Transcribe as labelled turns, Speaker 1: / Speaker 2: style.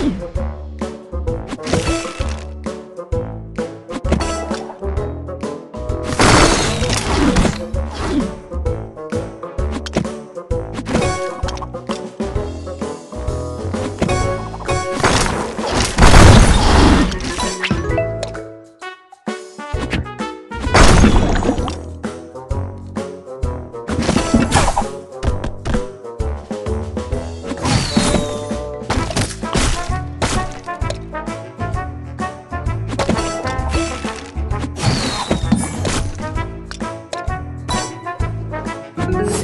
Speaker 1: Yeah. Bye.